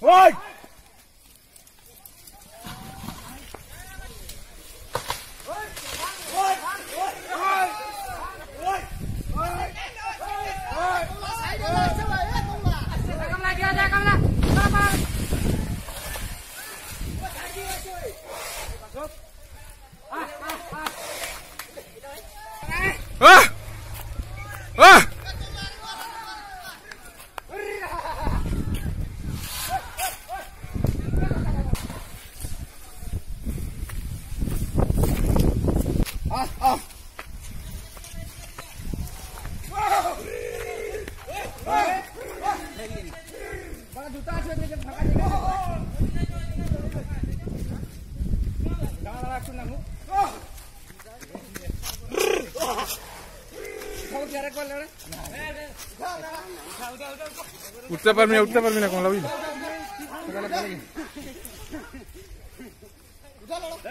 One! Usted para mí, usted con la vida. জুতা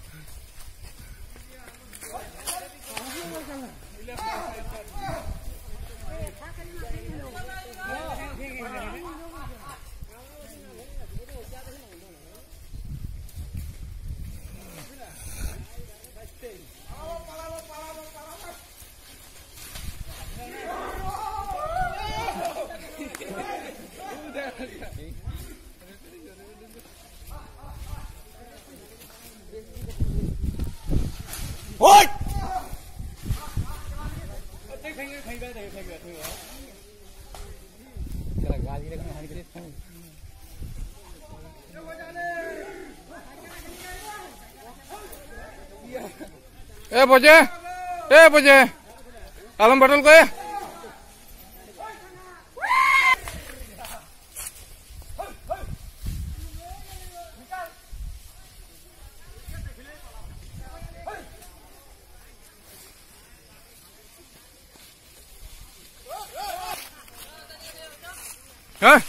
ए बजे ए बजे आलम बटल को Huh?